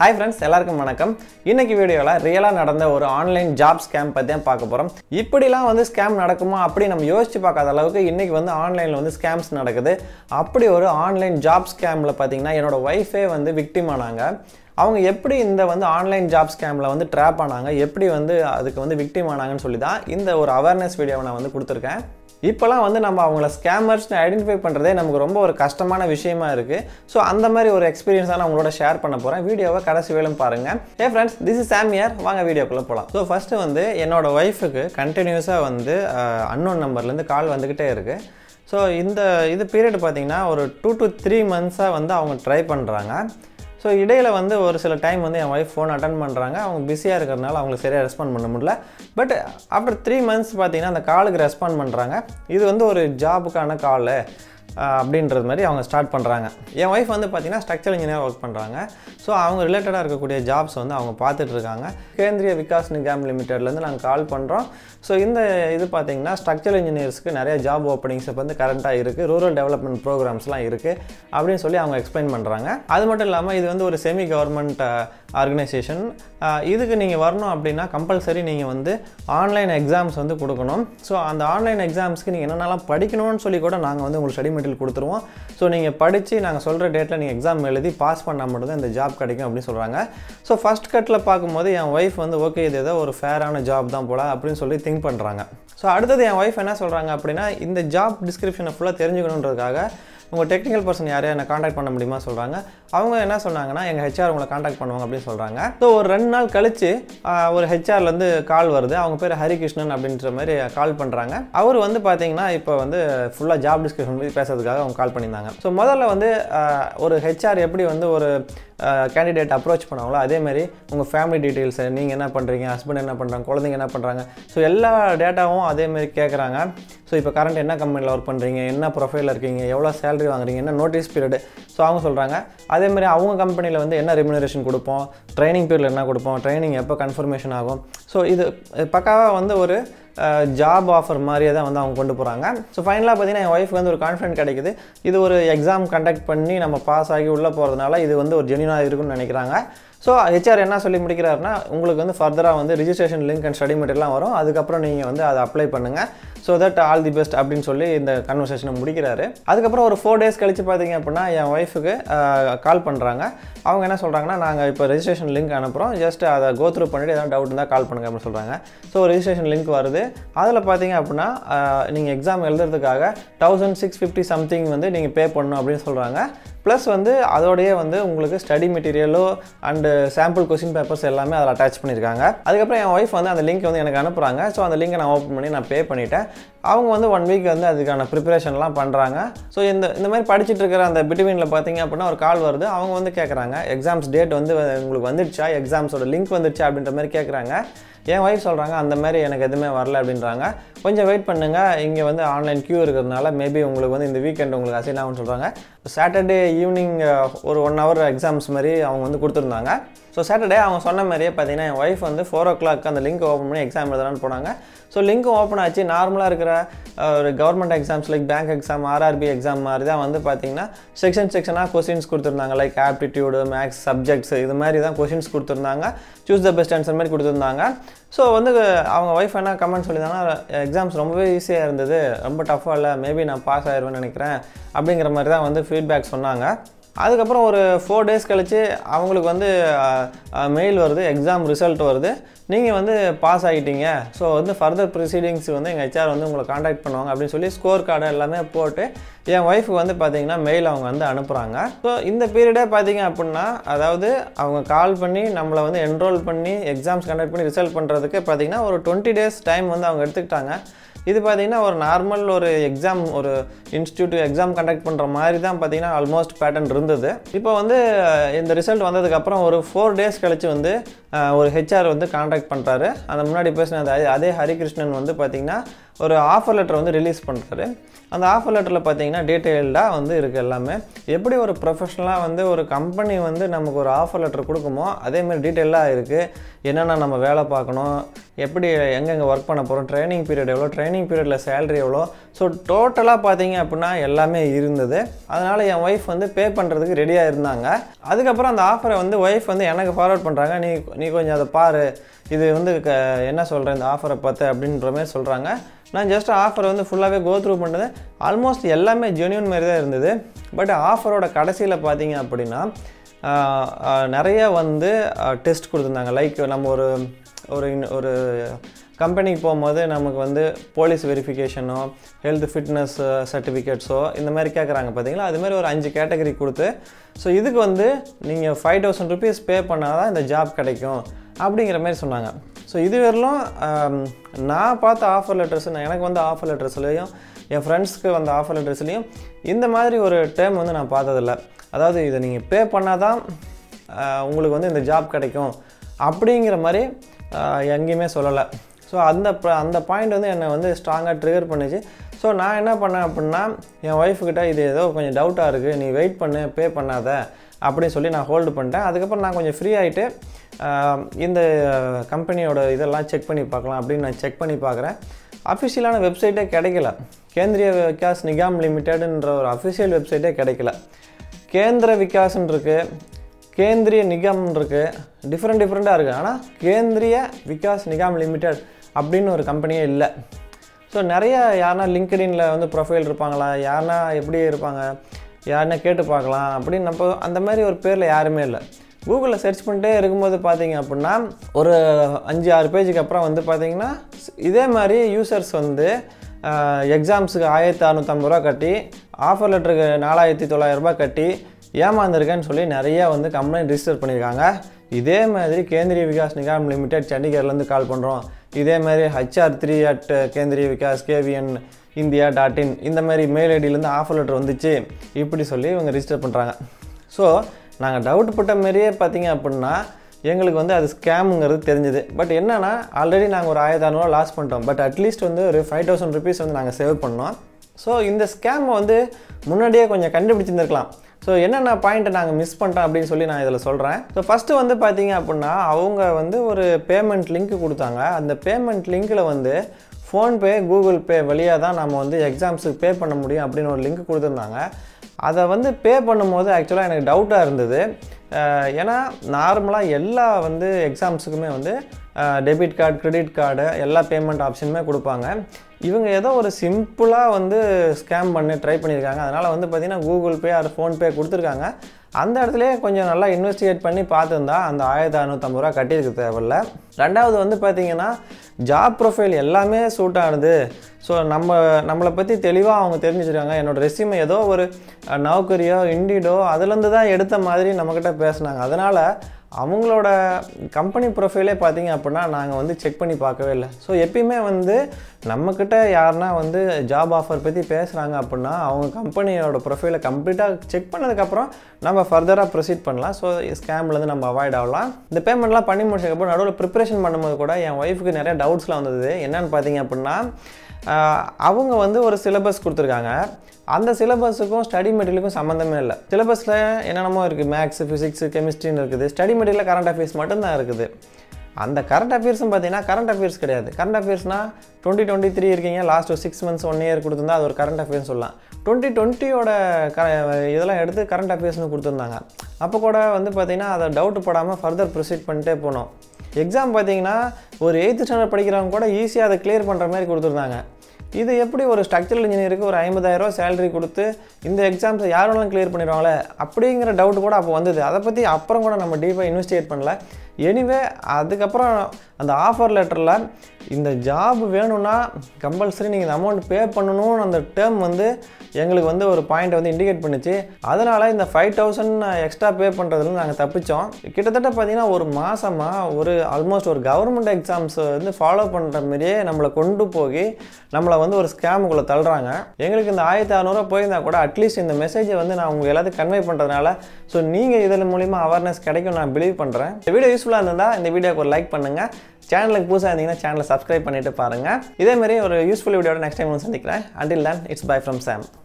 Hi friends எல்லாருக்கும் வணக்கம். இன்னைக்கு வீடியோவில் ரியலாக நடந்த ஒரு ஆன்லைன் ஜாப் ஸ்கேம் பற்றி தான் பார்க்க போகிறோம் இப்படிலாம் வந்து ஸ்கேம் நடக்குமா அப்படி நம்ம யோசிச்சு பார்க்காத அளவுக்கு இன்றைக்கி வந்து ஆன்லைனில் வந்து ஸ்கேம்ஸ் நடக்குது. அப்படி ஒரு ஆன்லைன் ஜாப் ஸ்கேமில் பார்த்தீங்கன்னா என்னோட ஒய்ஃபே வந்து விக்டிம் ஆனாங்க. அவங்க எப்படி இந்த வந்து ஆன்லைன் ஜாப் ஸ்கேமில் வந்து ட்ராப் ஆனாங்க? எப்படி வந்து அதுக்கு வந்து விக்டிம் ஆனாங்கன்னு சொல்லி தான் இந்த ஒரு அவேர்னஸ் வீடியோவை நான் வந்து கொடுத்துருக்கேன். இப்போலாம் வந்து நம்ம அவங்கள ஸ்கேமர்ஸ்னு ஐடென்டிஃபை பண்ணுறதே நமக்கு ரொம்ப ஒரு கஷ்டமான விஷயமா இருக்குது ஸோ அந்த மாதிரி ஒரு எக்ஸ்பீரியன்ஸ் நான் உங்களோட ஷேர் பண்ண போகிறேன் வீடியோவை கடைசி வேலும் பாருங்கள் ஏ ஃப்ரெண்ட்ஸ் திஸ் இஸ் சாமியார் வாங்க வீடியோக்குள்ளே போகலாம் ஸோ ஃபஸ்ட்டு வந்து என்னோட ஒய்ஃபுக்கு கண்டினியூஸாக வந்து அன்னோன் நம்பர்லேருந்து கால் வந்துக்கிட்டே இருக்குது ஸோ இந்த இது பீரியட் பார்த்தீங்கன்னா ஒரு டூ டு த்ரீ மந்த்ஸாக வந்து அவங்க ட்ரை பண்ணுறாங்க ஸோ இடையில் வந்து ஒரு சில டைம் வந்து என் ஒய்ஃப் ஃபோன் அட்டன் பண்ணுறாங்க அவங்க பிஸியாக இருக்கிறதுனால அவங்களுக்கு சரியாக ரெஸ்பாண்ட் பண்ண முடியல. பட் ஆஃப்டர் த்ரீ மந்த்ஸ் பார்த்தீங்கன்னா அந்த காலுக்கு ரெஸ்பாண்ட் பண்ணுறாங்க இது வந்து ஒரு ஜாபுக்கான காலு அப்படின்றது மாதிரி அவங்க ஸ்டார்ட் பண்ணுறாங்க என் ஒய்ஃப் வந்து பார்த்தீங்கன்னா ஸ்ட்ரக்சர் இன்ஜினியர் ஒர்க் பண்ணுறாங்க ஸோ அவங்க ரிலேட்டடாக இருக்கக்கூடிய ஜாப்ஸ் வந்து அவங்க பார்த்துட்டு இருக்காங்க. கேந்திரிய விகாஸ் நிகாம் லிமிடெட்லேருந்து நாங்கள் கால் பண்ணுறோம் ஸோ இந்த இது பார்த்தீங்கன்னா ஸ்ட்ரக்சர் இன்ஜினியர்ஸ்க்கு நிறைய ஜாப் ஓப்பனிங்ஸ் இப்போ வந்து கரண்ட்டாக இருக்குது ரூரல் டெவலப்மெண்ட் ப்ரோக்ராம்ஸ்லாம் இருக்குது அப்படின்னு சொல்லி அவங்க எக்ஸ்பிளைன் பண்ணுறாங்க அது மட்டும் இல்லாமல் இது வந்து ஒரு செமி கவர்மெண்ட் ஆர்கனைசேஷன் இதுக்கு நீங்கள் வரணும் அப்படின்னா கம்பல்சரி நீங்கள் வந்து ஆன்லைன் எக்ஸாம்ஸ் வந்து கொடுக்கணும். ஸோ அந்த ஆன்லைன் எக்ஸாம்ஸ்க்கு நீங்கள் என்னென்னலாம் படிக்கணும்னு சொல்லி கூட நாங்கள் வந்து உங்களுக்கு ஸ்டடி மெட்டீரியல் கொடுத்துருவோம். ஸோ நீங்கள் படித்து நாங்கள் சொல்கிற டேட்டில் நீங்கள் எக்ஸாம் எழுதி பாஸ் பண்ணால் மட்டும்தான் இந்த ஜாப் கிடைக்கும் அப்படின்னு சொல்கிறாங்க ஸோ ஃபஸ்ட் கட்டில் பார்க்கும்போது என் ஒய்ஃப் வந்து ஓகே இது ஏதோ ஒரு ஃபேரான ஜாப் தான் போல அப்படின்னு சொல்லி திங்க் பண்ணுறாங்க ஸோ அடுத்தது என் ஒய்ஃப் என்ன சொல்கிறாங்க அப்படின்னா இந்த ஜாப் டிஸ்கிரிப்ஷனை ஃபுல்லாக தெரிஞ்சுக்கணுன்றதுக்காக உங்கள் டெக்னிக்கல் பர்சன் யாரையா என்ன காண்டாக்ட் பண்ண முடியுமா சொல்கிறாங்க அவங்க என்ன சொன்னாங்கன்னா எங்கள் ஹெச்ஆர் உங்களை காண்டாக்ட் பண்ணுவாங்க அப்படின்னு சொல்கிறாங்க ஸோ ஒரு ரெண்டு நாள் கழித்து ஒரு ஹெச்ஆர்லேருந்து கால் வருது. அவங்க பேர் ஹரிகிருஷ்ணன் அப்படின்ற மாதிரி கால் பண்ணுறாங்க அவர் வந்து பார்த்தீங்கன்னா இப்போ வந்து ஃபுல்லாக ஜாப் டிஸ்கிரிப்ஷன் பற்றி பேசுறதுக்காக அவங்க கால் பண்ணியிருந்தாங்க. ஸோ முதல்ல வந்து ஒரு ஹெச்ஆர் எப்படி வந்து ஒரு கேண்டிடேட் அப்ரோச் பண்ணாங்களோ அதேமாதிரி உங்கள் ஃபேமிலி டீட்டெயில்ஸை நீங்கள் என்ன பண்ணுறீங்க ஹஸ்பண்ட் என்ன பண்ணுறாங்க குழந்தைங்க என்ன பண்ணுறாங்க ஸோ எல்லா டேட்டாவும் அதேமாதிரி கேட்குறாங்க ஸோ இப்போ கரண்ட் என்ன கம்பெனியில் ஒர்க் பண்ணுறீங்க என்ன ப்ரொஃபைலில் இருக்கீங்க? எவ்வளோ சேலரி வாங்குறீங்க? என்ன நோட்டீஸ் பீரியடு ஸோ அவங்க சொல்கிறாங்க அதேமாதிரி அவங்க கம்பெனியில் வந்து என்ன ரெமினரேஷன் கொடுப்போம்? ட்ரைனிங் பீரியட் என்ன கொடுப்போம்? ட்ரைனிங் எப்போ கன்ஃபர்மேஷன் ஆகும்? ஸோ இது பக்காவாக வந்து ஒரு ஜாப் ஆஃபர் மாதிரியே தான் வந்து அவங்க கொண்டு போகிறாங்க ஸோ ஃபைனலாக பார்த்தீங்கன்னா என் ஒய்ஃப் வந்து ஒரு கான்ஃபிடென்ட் கிடைக்குது. இது ஒரு எக்ஸாம் கண்டக்ட் பண்ணி நம்ம பாஸ் ஆகி உள்ளே போகிறதுனால இது வந்து ஒரு ஜெனியூனாக இருக்குன்னு நினைக்கிறாங்க. ஸோ ஹெச்ஆர் என்ன சொல்லி முடிக்கிறாருன்னா உங்களுக்கு வந்து ஃபர்தராக வந்து ரிஜிஸ்ட்ரேஷன் லிங்க் அண்ட் ஸ்டடி மெட்டீரியல்லாம் வரும். அதுக்கப்புறம் நீங்கள் வந்து அதை அப்ளை பண்ணுங்கள் so that all the best அப்படின்னு சொல்லி இந்த கன்வர்சேஷனை முடிக்கிறாரு. அதுக்கப்புறம் ஒரு ஃபோர் டேஸ் கழித்து பார்த்தீங்க அப்படின்னா என் ஒய்ஃபுக்கு கால் பண்ணுறாங்க அவங்க என்ன சொல்கிறாங்கன்னா நாங்கள் இப்போ ரெஜிஸ்ட்ரேஷன் லிங்க் அனுப்புகிறோம் ஜஸ்ட் அதை கோ த்ரூ பண்ணிவிட்டு எதாவது டவுட் இருந்தால் கால் பண்ணுங்க அப்படின்னு சொல்கிறாங்க ஸோ ரெஜிஸ்ட்ரேஷன் லிங்க் வருது. அதில் பார்த்தீங்க அப்படின்னா நீங்கள் எக்ஸாம் எழுதுறதுக்காக தௌசண்ட் சிக்ஸ் ஃபிஃப்டி சம்திங் வந்து நீங்கள் பே பண்ணணும் அப்படின்னு சொல்கிறாங்க ப்ளஸ் வந்து அதோடையே வந்து உங்களுக்கு ஸ்டடி மெட்டீரியலோ அண்டு சாம்பிள் கொஸ்டின் பேப்பர்ஸ் எல்லாமே அதில் அட்டாச் பண்ணியிருக்காங்க அதுக்கப்புறம் என் ஒய்ஃப் வந்து அந்த லிங்க் வந்து எனக்கு அனுப்புகிறாங்க ஸோ அந்த லிங்கை நான் ஓப்பன் பண்ணி நான் பே பண்ணிவிட்டேன் அவங்க வந்து ஒன் வீக் வந்து அதுக்கான ப்ரிப்பரேஷன்லாம் பண்ணுறாங்க ஸோ இந்த இந்த மாதிரி படிச்சுட்டு இருக்கிற அந்த பிட்வீனில் பார்த்தீங்க அப்படின்னா ஒரு கால் வருது. அவங்க வந்து கேட்குறாங்க எக்ஸாம்ஸ் டேட் வந்து உங்களுக்கு வந்துடுச்சா? எக்ஸாம்ஸோட லிங்க் வந்துடுச்சா? அப்படின்ற மாதிரி கேட்குறாங்க என் ஒய்ஃப் சொல்கிறாங்க அந்த மாதிரி எனக்கு எதுவுமே வரல அப்படின்றாங்க. கொஞ்சம் வெயிட் பண்ணுங்கள் இங்கே வந்து ஆன்லைன் க்யூ இருக்கிறதுனால மேபி உங்களுக்கு வந்து இந்த வீக்கெண்ட் உங்களுக்கு அசைன் ஆகும்னு சொல்கிறாங்க சாட்டர்டே ஈவினிங் ஒரு ஒன் ஹவர் எக்ஸாம்ஸ் மாதிரி அவங்க வந்து கொடுத்துருந்தாங்க. ஸோ சாட்டர்டே அவங்க சொன்ன மாதிரியே பார்த்தீங்கன்னா என் ஒய்ஃப் வந்து ஃபோர் ஓ கிளாக் அந்த லிங்க் ஓப்பன் பண்ணி எக்ஸாம் எழுதலான்னு போனாங்க. ஸோ லிங்க் ஓப்பன் ஆச்சு. நார்மலாக இருக்கிற ஒரு government exams like bank exam RRB exam மாதிரி தான் வந்து பார்த்தீங்கன்னா செக்ஷன் செக்ஷனாக கொஸ்டின்ஸ் கொடுத்துருந்தாங்க. லைக் ஆப்டிடியூடு மேக்ஸ் சப்ஜெக்ட்ஸ் இது மாதிரி தான் கொஸ்டின்ஸ் கொடுத்துருந்தாங்க. சூஸ் த பெஸ்ட் ஆன்சர் மாதிரி கொடுத்துருந்தாங்க. ஸோ வந்து அவங்க ஒய்ஃப் என்ன கமெண்ட் சொல்லியிருந்தாங்கன்னா எக்ஸாம்ஸ் ரொம்பவே ஈஸியாக இருந்தது. ரொம்ப டஃப்பாக இல்லை. மேபி நான் பாஸ் ஆயிடுவேன்னு நினைக்கிறேன். அப்படிங்கிற மாதிரி தான் வந்து ஃபீட்பேக் சொன்னாங்க. அதுக்கப்புறம் ஒரு ஃபோர் டேஸ் கழித்து அவங்களுக்கு வந்து மெயில் வருது எக்ஸாம் ரிசல்ட் வருது. நீங்கள் வந்து பாஸ் ஆகிட்டீங்க ஸோ வந்து ஃபர்தர் ப்ரொசீடிங்ஸ் வந்து எங்கள் ஹெச்ஆர் வந்து உங்களை காண்டாக்ட் பண்ணுவாங்க அப்படின்னு சொல்லி ஸ்கோர் கார்டு எல்லாமே போட்டு என் ஒய்ஃபுக்கு வந்து பார்த்திங்கன்னா மெயில் அவங்க வந்து அனுப்புகிறாங்க ஸோ இந்த பீரியடே பார்த்தீங்க அப்படின்னா அதாவது அவங்க கால் பண்ணி நம்மளை வந்து என்ரோல் பண்ணி எக்ஸாம்ஸ் கண்டக்ட் பண்ணி ரிசல்ட் பண்ணுறதுக்கு பார்த்தீங்கன்னா ஒரு டுவெண்ட்டி டேஸ் டைம் வந்து அவங்க எடுத்துக்கிட்டாங்க. இது பார்த்தீங்கன்னா ஒரு நார்மல் ஒரு எக்ஸாம் ஒரு இன்ஸ்டியூட் எக்ஸாம் கண்டக்ட் பண்ணுற மாதிரி தான் பார்த்தீங்கன்னா ஆல்மோஸ்ட் பேட்டர்ன் இருந்தது. இப்போ வந்து இந்த ரிசல்ட் வந்ததுக்கப்புறம் ஒரு ஃபோர் டேஸ் கழித்து வந்து ஒரு ஹெச்ஆர் வந்து காண்டாக்ட் பண்ணுறாரு அந்த முன்னாடி பேசின அதே ஹரிகிருஷ்ணன் வந்து பார்த்திங்கன்னா ஒரு ஆஃபர் லெட்டர் வந்து ரிலீஸ் பண்ணுறாரு அந்த ஆஃபர் லெட்டரில் பார்த்தீங்கன்னா டீட்டெயில்டாக வந்து இருக்குது எல்லாமே. எப்படி ஒரு ப்ரொஃபஷனலாக வந்து ஒரு கம்பெனி வந்து நமக்கு ஒரு ஆஃபர் லெட்டர் கொடுக்குமோ அதேமாதிரி டீட்டெயிலாக இருக்குது என்னென்ன நம்ம வேலை பார்க்கணும் எப்படி எங்கெங்கே ஒர்க் பண்ண போகிறோம் ட்ரைனிங் பீரியட் எவ்வளோ ட்ரைனிங் பீரியடில் சேலரி எவ்வளோ. ஸோ டோட்டலாக பார்த்தீங்க அப்படின்னா எல்லாமே இருந்தது. அதனால் என் ஒய்ஃப் வந்து பே பண்ணுறதுக்கு ரெடியாக இருந்தாங்க. அதுக்கப்புறம் அந்த ஆஃபரை வந்து ஒய்ஃப் வந்து எனக்கு ஃபார்வர்ட் பண்ணுறாங்க நீ நீ கொஞ்சம் அதை பாரு. இது வந்து க என்ன சொல்கிறேன் இந்த ஆஃபரை பார்த்து அப்படின்ற மாதிரி சொல்கிறாங்க நான் ஜஸ்ட் ஆஃபரை வந்து ஃபுல்லாகவே கோ த்ரூ பண்ணது ஆல்மோஸ்ட் எல்லாமே ஜென்யூன் மாதிரி தான் இருந்தது. பட் ஆஃபரோட கடைசியில் பார்த்தீங்க அப்படின்னா நிறைய வந்து டெஸ்ட் கொடுத்துருந்தாங்க. லைக் நம்ம ஒரு ஒரு ஒரு கம்பெனிக்கு போகும்போது நமக்கு வந்து போலீஸ் வெரிஃபிகேஷனோ ஹெல்த் ஃபிட்னஸ் சர்டிஃபிகேட்ஸோ இந்த மாதிரி கேட்குறாங்க பார்த்தீங்களா? அது மாதிரி ஒரு அஞ்சு கேட்டகரி கொடுத்து ஸோ இதுக்கு வந்து நீங்கள் ஃபைவ் தௌசண்ட் ருபீஸ் பே பண்ணால் தான் இந்த ஜாப் கிடைக்கும். அப்படிங்கிற மாதிரி சொன்னாங்க. ஸோ இதுவரையிலும் நான் பார்த்த ஆஃபர் லெட்டர்ஸ் நான் எனக்கு வந்த ஆஃபர் லெட்டர்ஸ்லேயும் என் ஃப்ரெண்ட்ஸ்க்கு வந்த ஆஃபர் லெட்டர்ஸ்லேயும் இந்த மாதிரி ஒரு டேர்ம் வந்து நான் பார்த்ததில்ல. அதாவது இதை நீங்கள் பே பண்ணால் தான் உங்களுக்கு வந்து இந்த ஜாப் கிடைக்கும். அப்படிங்கிற மாதிரி எங்கேயுமே சொல்லலை. ஸோ அந்த ப- அந்த பாயிண்ட் வந்து என்னை வந்து ஸ்ட்ராங்காக ட்ரிகர் பண்ணிச்சு. ஸோ நான் என்ன பண்ணேன் அப்படின்னா என் ஒய்ஃப்கிட்ட இது ஏதோ கொஞ்சம் டவுட்டாக இருக்குது நீ வெயிட் பண்ணு பே பண்ணாத. அப்படின்னு சொல்லி நான் ஹோல்டு பண்ணிட்டேன். அதுக்கப்புறம் நான் கொஞ்சம் ஃப்ரீ ஆகிட்டு இந்த கம்பெனியோட இதெல்லாம் செக் பண்ணி பார்க்கலாம் அப்படின்னு நான் செக் பண்ணி பார்க்குறேன். அஃபிஷியலான வெப்சைட்டே கிடைக்கல. கேந்திரிய விகாஸ் நிகாம் லிமிட்டெடுன்ற ஒரு அஃபிஷியல் வெப்சைட்டே கிடைக்கல. கேந்திர விகாஸ்ன்னு இருக்குது கேந்திரிய நிகாம் இருக்குது டிஃப்ரெண்ட் டிஃப்ரெண்ட்டாக இருக்குது ஆனால் கேந்திரிய விகாஸ் நிகாம் லிமிடெட் அப்படின்னு ஒரு கம்பெனியே இல்லை. ஸோ நிறைய யாருனா லிங்க்டின்ல வந்து ப்ரொஃபைல் இருப்பாங்களா? யாருனா எப்படி இருப்பாங்க? யாருன்னா கேட்டு பார்க்கலாம் அப்படின்னு நம்ம அந்த மாதிரி ஒரு பேரில் யாருமே இல்லை. கூகுளில் சர்ச் பண்ணிட்டே இருக்கும்போது பார்த்தீங்க அப்படின்னா ஒரு அஞ்சு ஆறு பேஜுக்கு அப்புறம் வந்து பார்த்தீங்கன்னா இதே மாதிரி யூசர்ஸ் வந்து எக்ஸாம்ஸுக்கு ஆயிரத்தி அறநூற்றம்பது ரூபா கட்டி ஆஃபர் லெட்டருக்கு நாலாயிரத்தி தொள்ளாயிரம் ரூபாய் கட்டி ஏமாந்துருக்கேன்னு சொல்லி நிறையா வந்து கம்ப்ளைண்ட் ரிஜிஸ்டர் பண்ணியிருக்காங்க. இதே மாதிரி கேந்திரிய விகாஸ் நிகாம் லிமிடெட் சண்டிகர்லேருந்து கால் பண்ணுறோம் இதே மாதிரி HR three at Kendriya Vikas KVN India dot in இந்த மாதிரி மெயில் ஐடியிலேருந்து ஆஃபர் லெட்டர் வந்துச்சு. இப்படி சொல்லி இவங்க ரிஜிஸ்டர் பண்ணுறாங்க ஸோ நாங்கள் டவுட் பட்ட மாதிரியே பார்த்தீங்க அப்படின்னா எங்களுக்கு வந்து அது ஸ்கேமுங்கிறது தெரிஞ்சுது. பட் என்னென்னா ஆல்ரெடி நாங்கள் ஒரு ஆயிரத்தி அறநூறுவா லாஸ் பண்ணிட்டோம். பட் அட்லீஸ்ட் வந்து ஒரு ஃபைவ் தௌசண்ட் ருபீஸ் வந்து நாங்கள் சேவ் பண்ணோம். ஸோ இந்த ஸ்கேமை வந்து முன்னாடியே கொஞ்சம் கண்டுபிடிச்சிருந்துருக்கலாம். ஸோ என்னென்ன பாயிண்ட்டை நாங்கள் மிஸ் பண்ணிட்டோம் அப்படின்னு சொல்லி நான் இதில் சொல்கிறேன் ஸோ ஃபஸ்ட்டு வந்து பார்த்தீங்க அப்படின்னா அவங்க வந்து ஒரு பேமெண்ட் லிங்க் கொடுத்தாங்க. அந்த பேமெண்ட் லிங்க்கில் வந்து ஃபோன்பே கூகுள் பே வழியாக தான் நம்ம வந்து எக்ஸாம்ஸுக்கு பே பண்ண முடியும் அப்படின்னு ஒரு லிங்க் கொடுத்துருந்தாங்க. அதை வந்து பே பண்ணும்போது ஆக்சுவலாக எனக்கு டவுட்டாக இருந்தது. ஏன்னா நார்மலாக எல்லா வந்து எக்ஸாம்ஸுக்குமே வந்து டெபிட் கார்டு கிரெடிட் கார்டு எல்லா பேமெண்ட் ஆப்ஷனுமே கொடுப்பாங்க. இவங்க ஏதோ ஒரு சிம்பிளாக வந்து ஸ்கேம் பண்ணி ட்ரை பண்ணியிருக்காங்க. அதனால் வந்து பார்த்திங்கன்னா கூகுள் பே ஆர் ஃபோன்பே கொடுத்துருக்காங்க. அந்த இடத்துலயே கொஞ்சம் நல்லா இன்வெஸ்டிகேட் பண்ணி பார்த்துருந்தா அந்த ஆயிரத்தி அறநூற்றம்பது ரூபா கட்டியிருக்க தேவையில்ல. ரெண்டாவது வந்து பார்த்தீங்கன்னா ஜாப் ப்ரொஃபைல் எல்லாமே சூட் ஆகுது ஸோ நம்ம நம்மளை பற்றி தெளிவாக அவங்க தெரிஞ்சுருக்காங்க என்னோடய ரெஸ்யூமை ஏதோ ஒரு நௌக்கரியோ இண்டிடோ அதுலேருந்து தான் எடுத்த மாதிரி நம்மக்கிட்ட பேசுனாங்க. அதனால் அவங்களோட கம்பெனி ப்ரொஃபைலே பார்த்தீங்க அப்படின்னா நாங்கள் வந்து செக் பண்ணி பார்க்கவே இல்லை. ஸோ எப்பயுமே வந்து நம்மக்கிட்ட யாருனா வந்து ஜாப் ஆஃபர் பற்றி பேசுகிறாங்க அப்படின்னா அவங்க கம்பெனியோட ப்ரொஃபைலை கம்ப்ளீட்டாக செக் பண்ணதுக்கப்புறம் நம்ம ஃபர்தராக ப்ரொசீட் பண்ணலாம். ஸோ ஸ்கேம்லேருந்து நம்ம அவாய்ட் ஆகலாம். இந்த பேமெண்ட்லாம் பண்ணி முடிச்சதுக்கப்புறம் நடுவில் ப்ரிப்பரேஷன் பண்ணும்போது கூட என் ஒய்ஃபுக்கு நிறைய டவுட்ஸ்லாம் வந்தது. என்னென்னு பார்த்தீங்க அப்படின்னா அவங்க வந்து ஒரு சிலபஸ் கொடுத்துருக்காங்க. அந்த சிலபஸுக்கும் ஸ்டடி மெட்டீரியலுக்கும் சம்மந்தமே இல்லை. சிலபஸில் என்னென்னமோ இருக்குது மேக்ஸ் ஃபிசிக்ஸ் கெமிஸ்ட்ரின்னு இருக்குது. ஸ்டடி மெட்டீரியலில் கரண்ட் அஃபேர்ஸ் மட்டும்தான் இருக்குது. அந்த கரண்ட் அஃபேர்ஸும் பார்த்தீங்கன்னா கரண்ட் அஃபேர்ஸ் கிடையாது. கரண்ட் அஃபேர்ஸ்னால் டுவெண்ட்டி டுவெண்ட்டி த்ரீ இருக்கீங்க. லாஸ்ட் ஒரு சிக்ஸ் மந்த்ஸ் ஒன் இயர் கொடுத்துருந்தா அது ஒரு கரண்ட் அஃபேர்ஸ் சொல்லலாம். டுவெண்ட்டி டுவெண்ட்டியோட க இதெல்லாம் எடுத்து கரண்ட் அஃபேர்ஸ்னு கொடுத்துருந்தாங்க. அப்போ கூட வந்து பார்த்தீங்கன்னா அதை டவுட் போடாமல் ஃபர்தர் ப்ரொசீட் பண்ணிட்டே போனோம். எக்ஸாம் பார்த்தீங்கன்னா ஒரு எயித்து ஸ்டாண்டர்ட் படிக்கிறவங்க கூட ஈஸியாக அதை கிளியர் பண்ணுற மாதிரி கொடுத்துருந்தாங்க. இது எப்படி ஒரு ஸ்ட்ரக்சரல் இன்ஜினியருக்கு ஒரு ஐம்பதாயிரரூவா சேலரி கொடுத்து இந்த எக்ஸாம்ஸை யார் வேணாலும் கிளியர் பண்ணிடுவாங்களே அப்படிங்கிற டவுட் கூட அப்போ வந்தது. அதை பற்றி அப்புறம் கூட நம்ம டீப்பாக இன்வெஸ்டிகேட் பண்ணல. எனிவே அதுக்கப்புறம் அந்த ஆஃபர் லெட்டரில் இந்த ஜாப் வேணும்னா கம்பல்சரி நீங்கள் இந்த அமௌண்ட் பே பண்ணணும்னு அந்த டேர்ம் வந்து எங்களுக்கு வந்து ஒரு பாயிண்ட் வந்து இண்டிகேட் பண்ணுச்சு. அதனால் இந்த ஃபைவ் தௌசண்ட் எக்ஸ்ட்ரா பே பண்ணுறதுல நாங்கள் தப்பிச்சோம். கிட்டத்தட்ட பார்த்தீங்கன்னா ஒரு மாதமாக ஒரு ஆல்மோஸ்ட் ஒரு கவர்மெண்ட் எக்ஸாம்ஸ் வந்து ஃபாலோ பண்ணுற மாதிரியே நம்மளை கொண்டு போய் நம்மளை வந்து ஒரு ஸ்கேமுக்குள்ளே தள்ளுறாங்க. எங்களுக்கு இந்த ஆயிரத்தி அறநூறுவா போயிருந்தால் கூட அட்லீஸ்ட் இந்த மெசேஜை வந்து நான் உங்கள் எல்லாத்தையும் கன்வே பண்ணுறதுனால ஸோ நீங்கள் இதில் மூலிமா அவேர்னஸ் கிடைக்கும் நான் பிலீவ் பண்ணுறேன் இந்த வீடியோ யூஸ்ஃபுல்லாக இருந்தால் இந்த வீடியோக்கு ஒரு லைக் பண்ணுங்கள் சேனலுக்கு புதுசாக இருந்தீங்கன்னா சேனலை சப்ஸ்கிரைப் பண்ணிட்டு பாருங்கள் இதே மாதிரி ஒரு யூஸ்ஃபுல் வீடியோட நெக்ஸ்ட் டைம் சந்திக்கிறேன். Until then it's bye from Sam